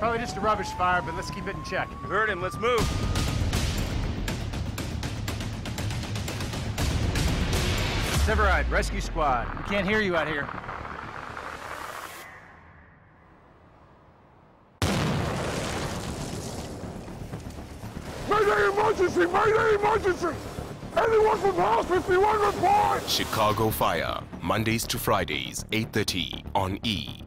Probably just a rubbish fire, but let's keep it in check. You heard him. Let's move. Severide, rescue squad. We can't hear you out here. Mayday emergency! Mayday emergency! Anyone from House 51 report! Chicago Fire, Mondays to Fridays, 8.30 on E!